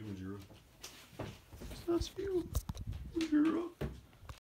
seen It's not you. Ujiro.